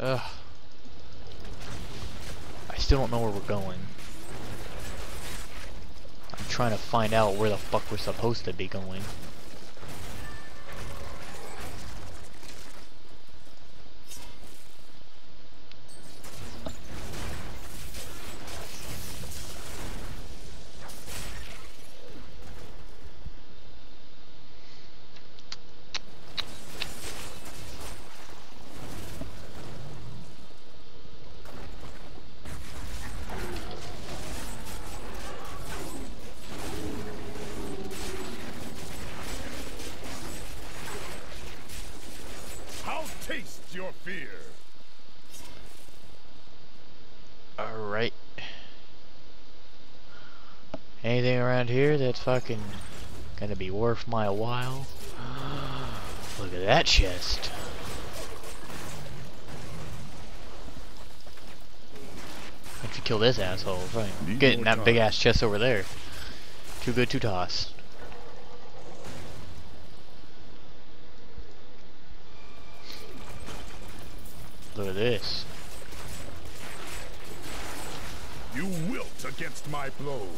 Ugh. I still don't know where we're going. I'm trying to find out where the fuck we're supposed to be going. I'll taste your fear. Alright. Anything around here that's fucking gonna be worth my while? Look at that chest. If you kill this asshole, right? Getting that big ass chest over there. Too good to toss. Look at this. You wilt against my blows.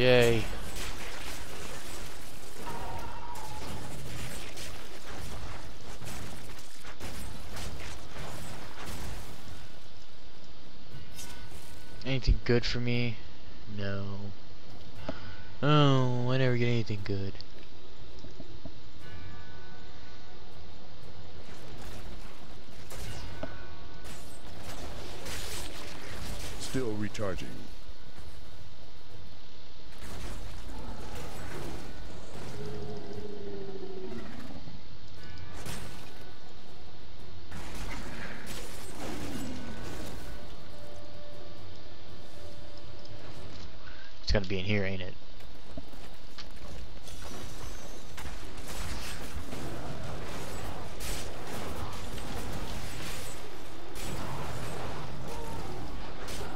Yay. Anything good for me? No. Oh, I never get anything good. Still recharging. It's gonna be in here, ain't it?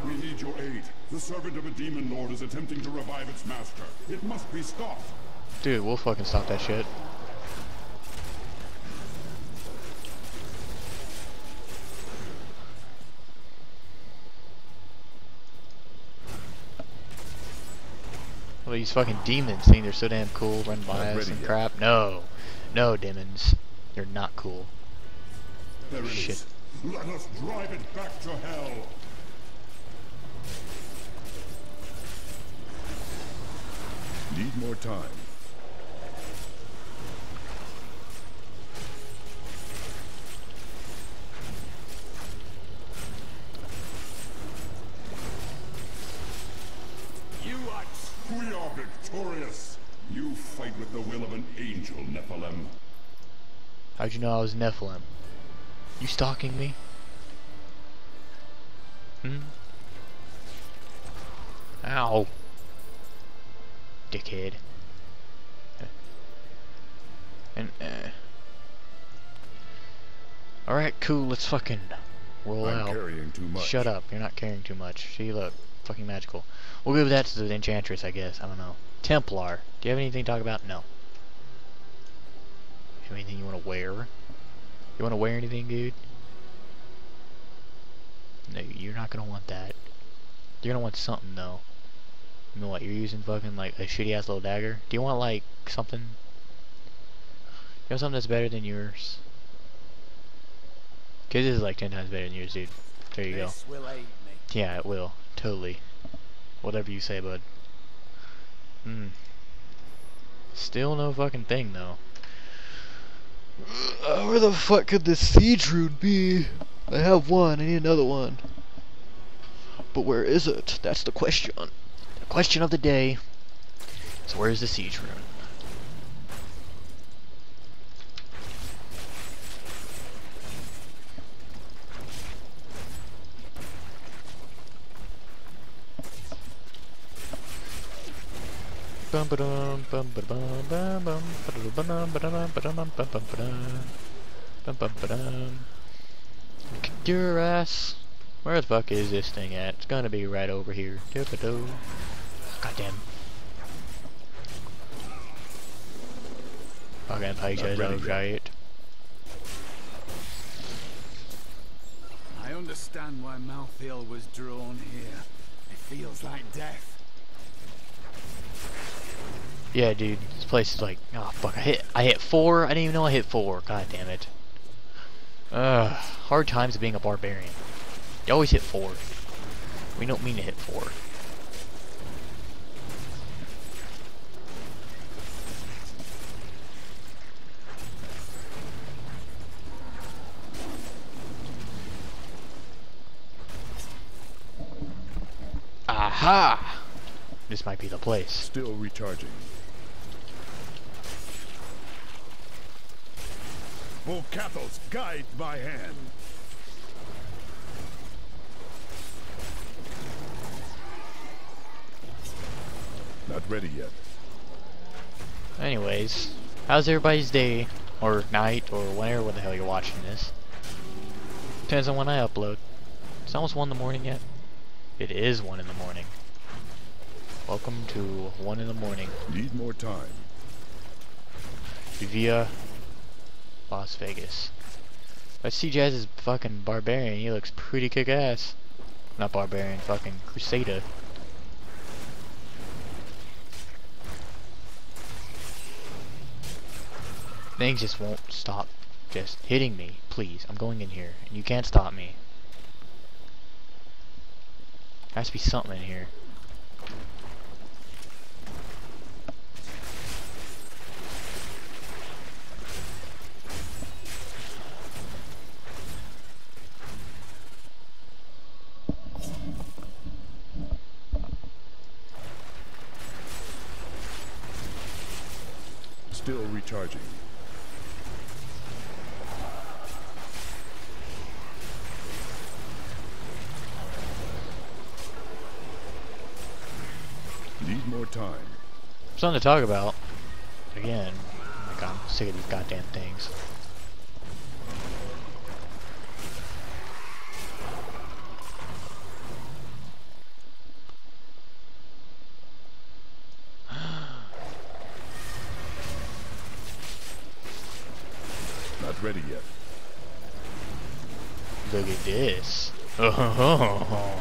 We need your aid. The servant of a demon lord is attempting to revive its master. It must be stopped. Dude, we'll fucking stop that shit. Well, these fucking demons think they're so damn cool, run by Not us ready and yet. crap. No, no, demons, They're not cool. There it is. Shit. Let us drive it back to hell. Need more time. You know I was Nephilim? You stalking me? Hmm? Ow. Dickhead. And, uh... Alright, cool, let's fucking roll I'm out. carrying too much. Shut up, you're not carrying too much. See, look, fucking magical. We'll give that to the Enchantress, I guess. I don't know. Templar. Do you have anything to talk about? No. Anything you want to wear? You want to wear anything, dude? No, you're not gonna want that. You're gonna want something, though. You know what? You're using fucking, like, a shitty-ass little dagger? Do you want, like, something? You have something that's better than yours? Cause this is, like, ten times better than yours, dude. There you go. This will aid me. Yeah, it will. Totally. Whatever you say, bud. Hmm. Still no fucking thing, though. Uh, where the fuck could this siege rune be? I have one, I need another one. But where is it? That's the question. The question of the day. So where's the siege rune? Kick your ass. Where the fuck is this thing at? It's gonna be right over here. Do-ba-do. Goddamn. Fucking pictures ready of yet. shit. I understand why Malthael was drawn here. It feels like death. Yeah, dude, this place is like, oh fuck, I hit, I hit four. I didn't even know I hit four. God damn it. Ugh, hard times of being a barbarian. You always hit four. We don't mean to hit four. Aha! This might be the place. Still recharging. Bul-Kathos, guide my hand. Not ready yet. Anyways, how's everybody's day, or night, or whenever the hell you're watching this? Depends on when I upload. It's almost 1 in the morning yet. It is 1 in the morning. Welcome to 1 in the morning Need more time. via Las Vegas. I see Jazz is fucking barbarian. He looks pretty kick ass. Not barbarian, fucking crusader. Things just won't stop just hitting me. Please, I'm going in here, and you can't stop me. Has to be something in here. Still recharging. Need more time. Something to talk about. Again, like I'm sick of these goddamn things. Not ready yet. Look at this. Oh,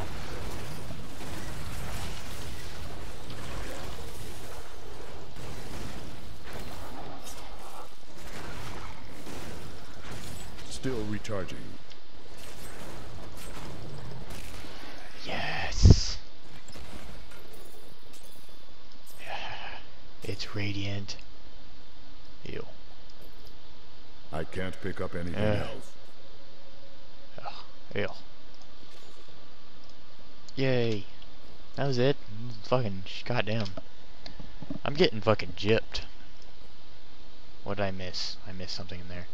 Still recharging. yes. Yeah. It's radiant. Ew. I can't pick up anything Yeah. else. Ew. Yay. That was it. Fucking sh- goddamn. I'm getting fucking gypped. What did I miss? I missed something in there.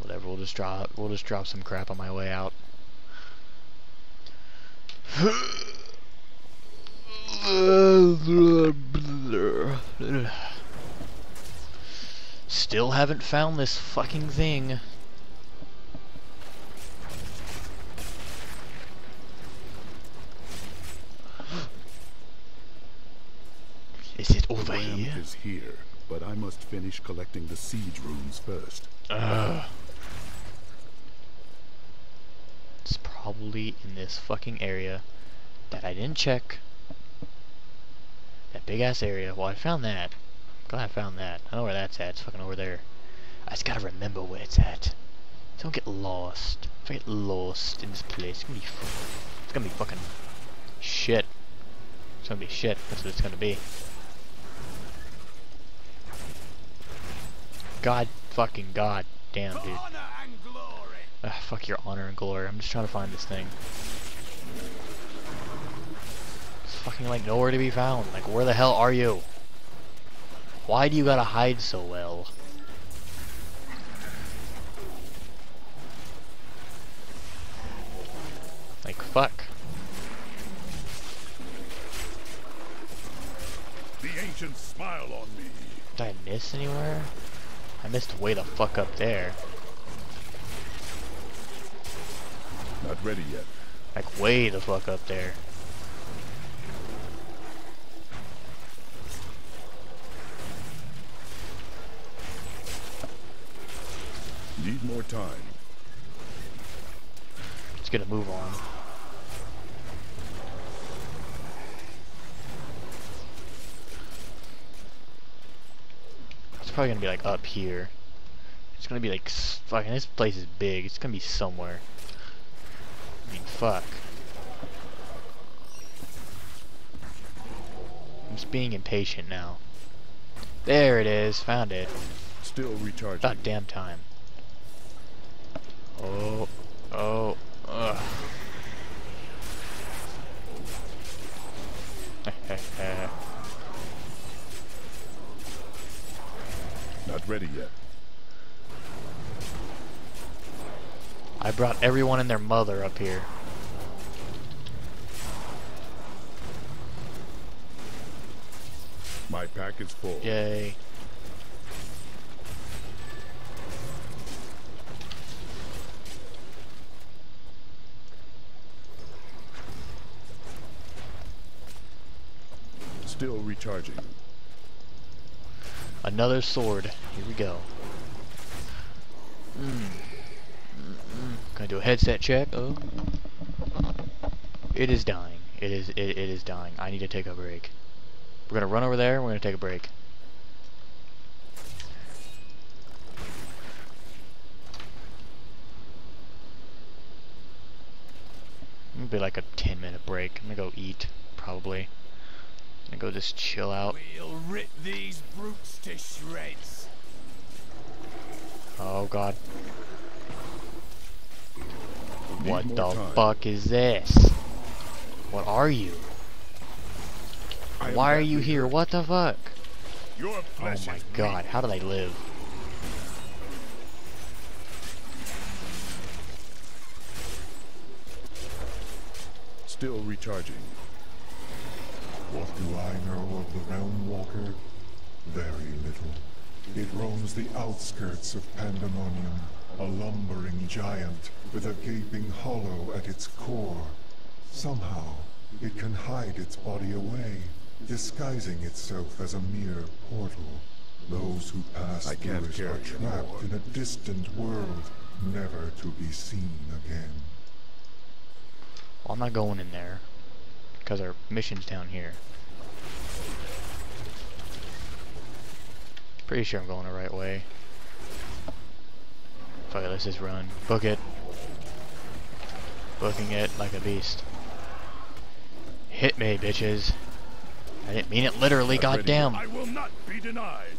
Whatever, we'll just drop we'll just drop some crap on my way out. Still haven't found this fucking thing. Is it over here? is here, but I must finish collecting the siege runes first. Ugh. It's probably in this fucking area that I didn't check. That big ass area. Well, I found that. Glad I found that. I know where that's at. It's fucking over there. I just gotta remember where it's at. Don't get lost. If I get lost in this place, it's gonna be, it's gonna be fucking shit. It's gonna be shit. That's what it's gonna be. God fucking god damn, dude. Honor and glory. Ah, fuck your honor and glory. I'm just trying to find this thing. It's fucking like nowhere to be found. Like where the hell are you? Why do you gotta hide so well? Like fuck. The ancients smile on me. Did I miss anywhere? I missed way the fuck up there. Not ready yet. Like way the fuck up there. More time. Let's get a move on. It's probably gonna be like up here. It's gonna be like fucking. This place is big. It's gonna be somewhere. I mean, fuck. I'm just being impatient now. There it is. Found it. Still recharging. About damn time. Oh, oh, oh. ugh. Not ready yet. I brought everyone and their mother up here. My pack is full. Yay. Still recharging. Another sword. Here we go. Mm. Mm-mm. Gonna do a headset check. Oh. It is dying. It is it, it is dying. I need to take a break. We're gonna run over there, we're gonna take a break. It'll be like a 10 minute break. I'm gonna go eat, probably. I'm gonna go just chill out. We'll rip these brutes to shreds. Oh god. What the time. fuck is this? What are you? Why are you leader. here? What the fuck? Your Oh my god, how do they live? Still recharging. What do I know of the Realm Walker? Very little. It roams the outskirts of Pandemonium, a lumbering giant with a gaping hollow at its core. Somehow, it can hide its body away, disguising itself as a mere portal. Those who pass I through it are trapped anymore. in a distant world, never to be seen again. Well, I'm not going in there. Because our mission's down here. Pretty sure I'm going the right way. Fuck it, let's just run. Book it. Booking it like a beast. Hit me, bitches. I didn't mean it literally, Not ready goddamn. I will not be denied.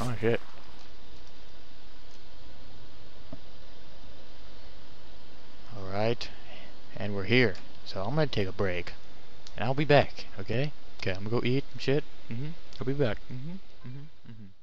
Oh shit. Alright. And we're here. So I'm gonna take a break. And I'll be back, okay? Okay, I'm gonna go eat and shit. Mm-hmm. I'll be back. Mm-hmm. Mm-hmm. Mm-hmm.